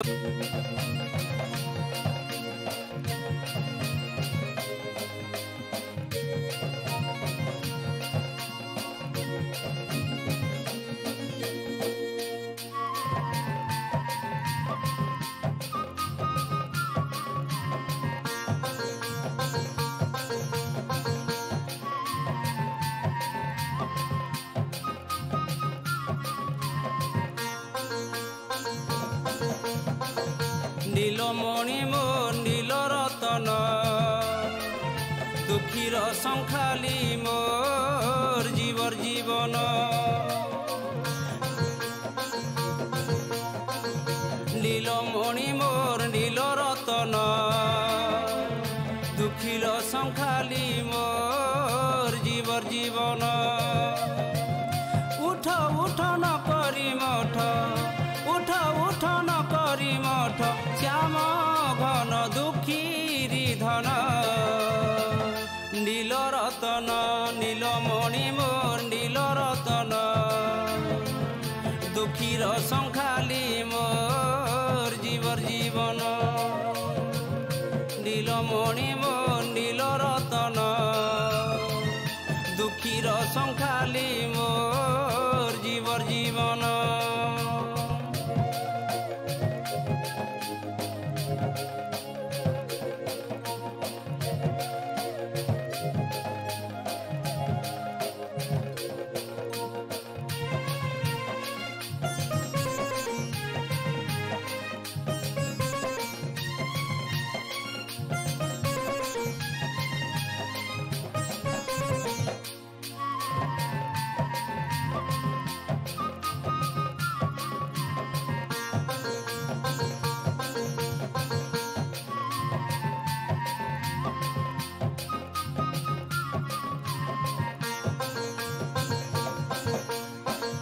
নীলমণি মোর মন্দিল রতন। দুঃখীর সংখালি মোর জীবর জীবন। নীলমণি মোর নীল রতন। করি মঠ, শ্যাম ঘন দুঃখী ধন নীল রতন নীলমণি মোর, নীল রতন। দুঃখীর সংখালি মোর জীবর জীবন। নীলমণি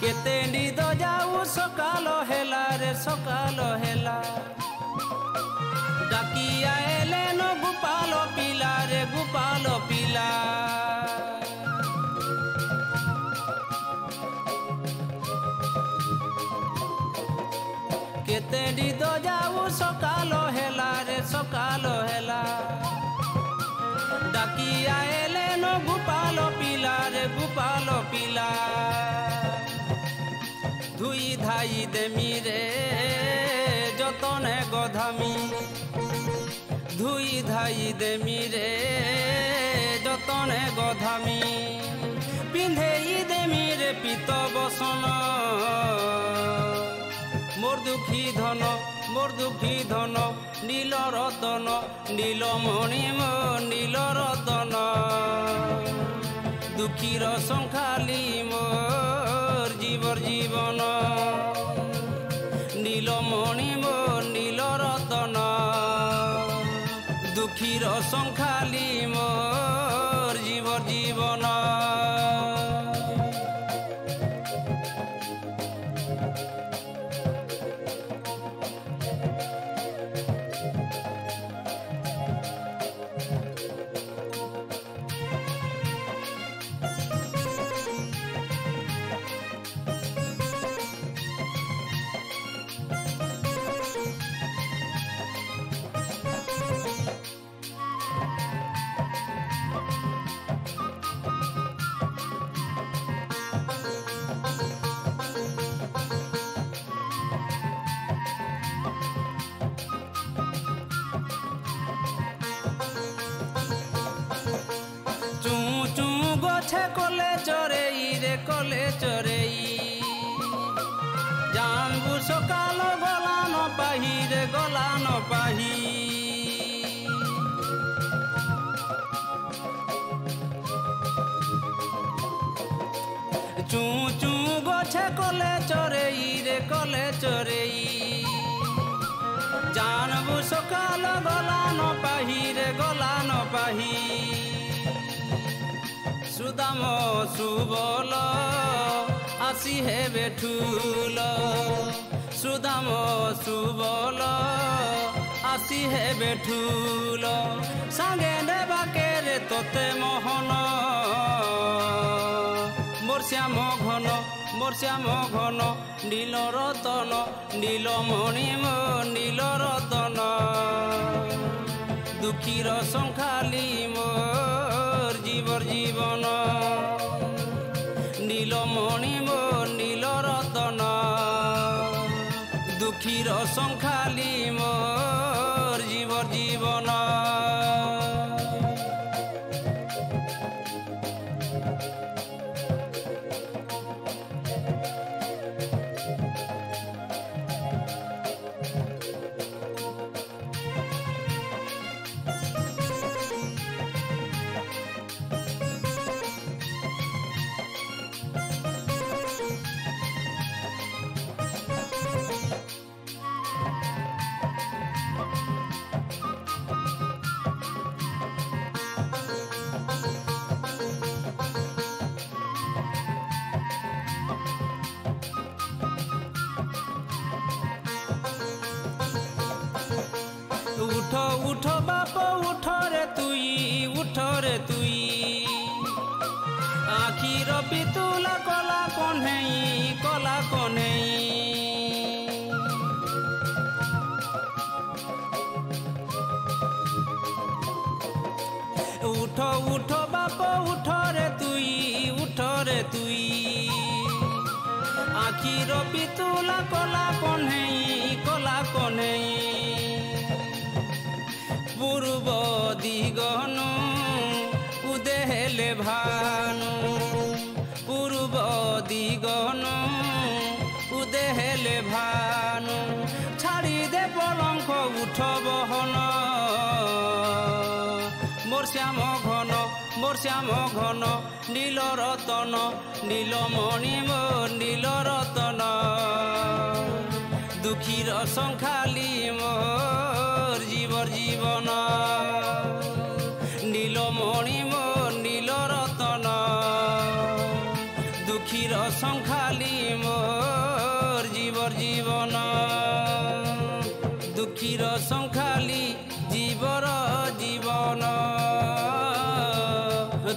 କେତେ ନିଦ ଯାଉ ସକାଳ ହେଲା ରେ ସକାଳ ହେଲା ଡାକି ଆଏଲେ ନ ଗୋପାଳ ପିଲା ରେ ଗୋପାଳ ପିଲା କେତେ ନିଦ ধুই ধাই দেমি রে, যতনে গধামি। ধুই ধাই দেমি রে, যতনে গধামি। পিন্ধেই দেমি রে পিত বসন। মোর দুঃখী ধন, মোর দুঃখী ধন, নীল রতন নীলমণি নীল রতন। দুঃখীর সংখালি মোর জীবর জীবন। নীলমণি মোর নীল রতন। দুঃখীর সংখালি মোর গছে কলে চরেই রে কলে চরেই জাম্বু সকাল গলান পাহি রে, গলান পাহি। চু চু গছে কলে চরেই রে কলে চরেই জানবু সকাল গলান পাহি রে, গলান পাহি। সুদাম সুবল, আসি হেবে ঠুল সুদাম সুবল, আসি হেবে ঠুল সাঙ্গে নেবাকে রে তোতে মোহন। মোর শ্যাম ঘন মোর শ্যাম ঘন নীল রতন নীলমণি মো নীল রতন। দুঃখীর সংখালি মোর জীবর জীবন। নীলমণি নীল রতন। দুঃখীর সংখালি মোর উঠ উঠ বাপ উঠ রে তুই উঠ রে তুই আখির পিতুলা কলা কনেই কলা কনেই উঠ উঠ বাপ উঠ রে তুই উঠ রে তুই আখির পিতুলা কলা কনেই কলা কনেই দিগনু উদেহেলে ভানু। পূর্ব দিগনু উদেহেলে ভানু। ছাড়ি দে পলঙ্ক উঠ বহন মোর শ্যাম ঘন, মোর শ্যাম ঘন, নীল রতন নীলমণি মোর নীল রতন। দুঃখীর সংখালি মোর জীবর জীবন। সংখালি মোর জীবর জীবন দুঃখীর সংখালি জীবর জীবন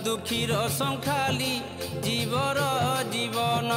দুঃখীর সংখালি জীবর জীবন